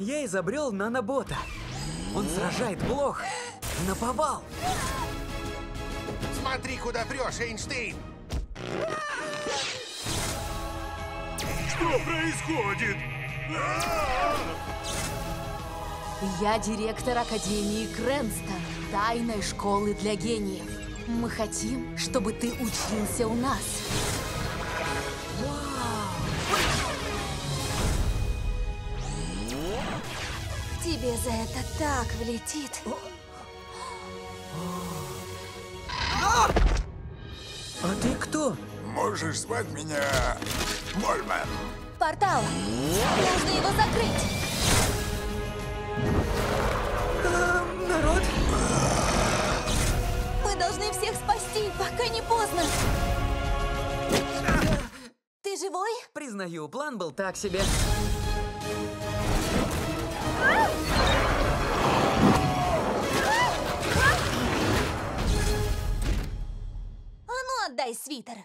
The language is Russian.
Я изобрел нанобота. Он сражает блох на повал. Смотри, куда прешь, Эйнштейн! Что происходит? Я директор Академии Крэнстон, тайной школы для гениев. Мы хотим, чтобы ты учился у нас. Тебе за это так влетит. А ты кто? Можешь звать меня Мольман. Портал. Нужно его закрыть. А, народ, Мы должны всех спасти, пока не поздно. Ты живой? признаю, план был так себе. Отдай свитер.